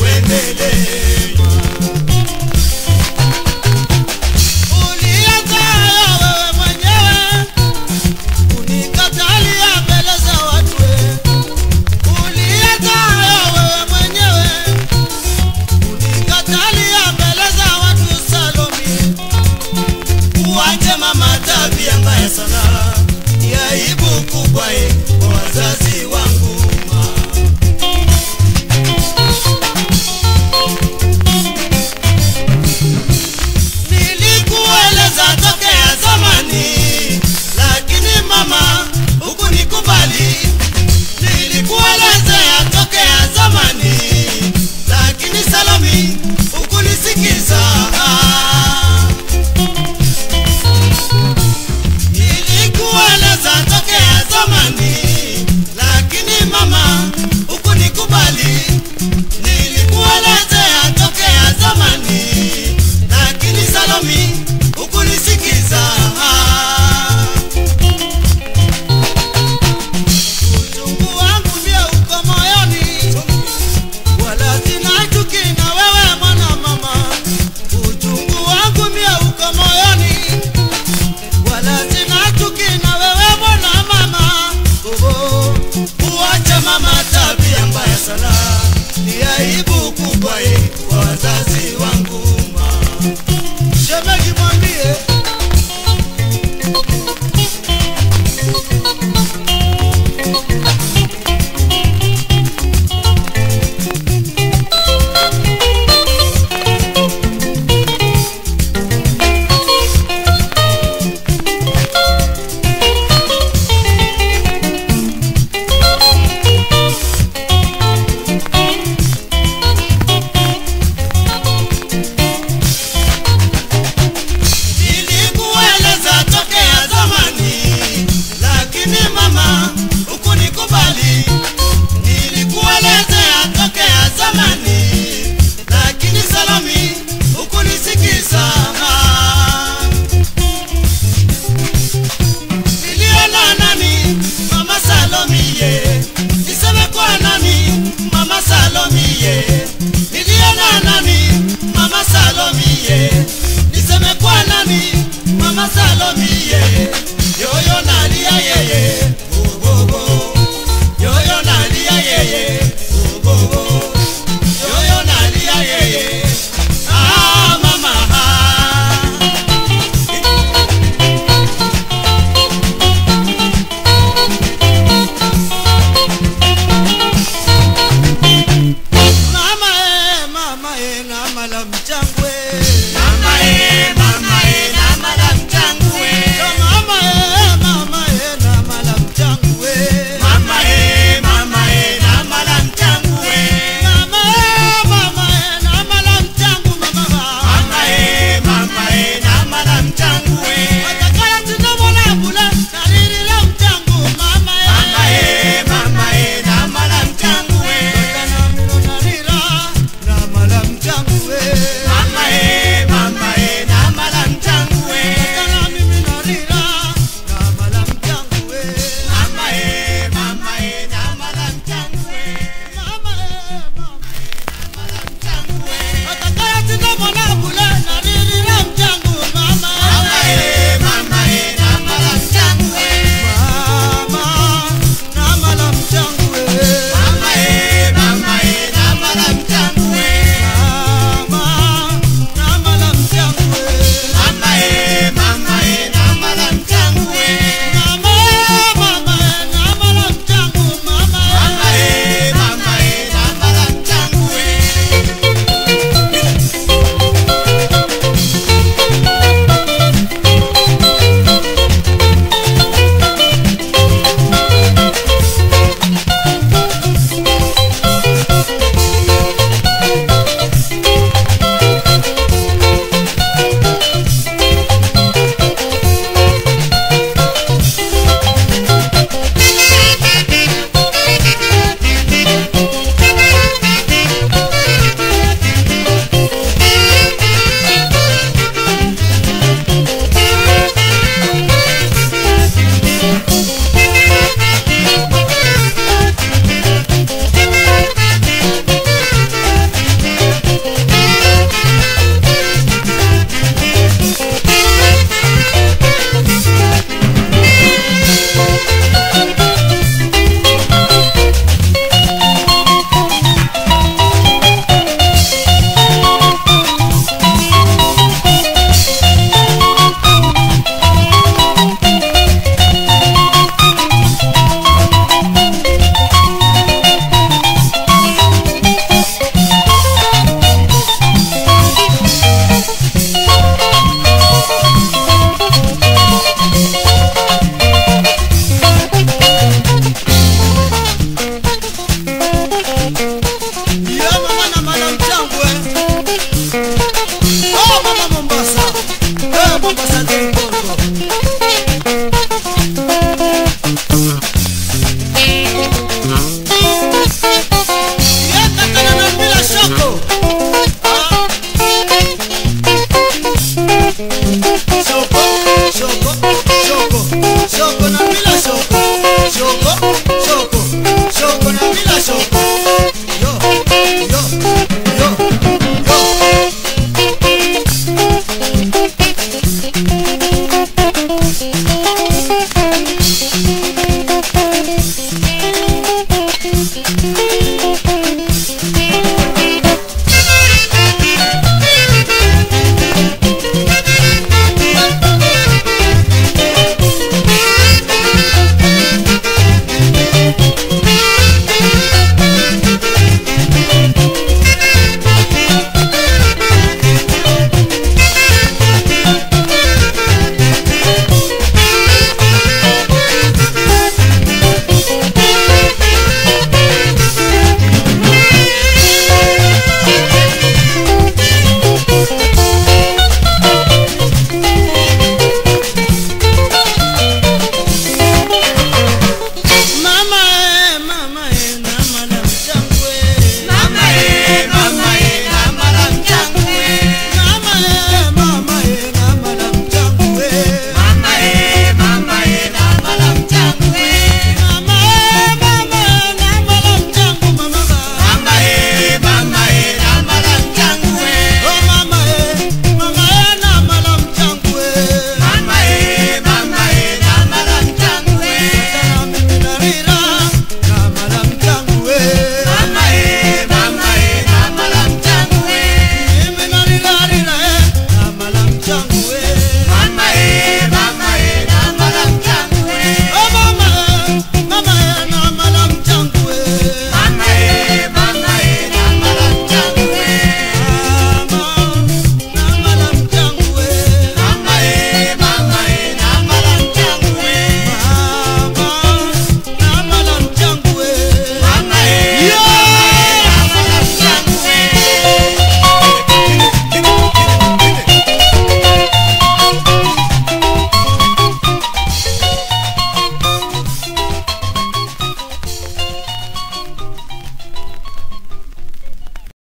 wendele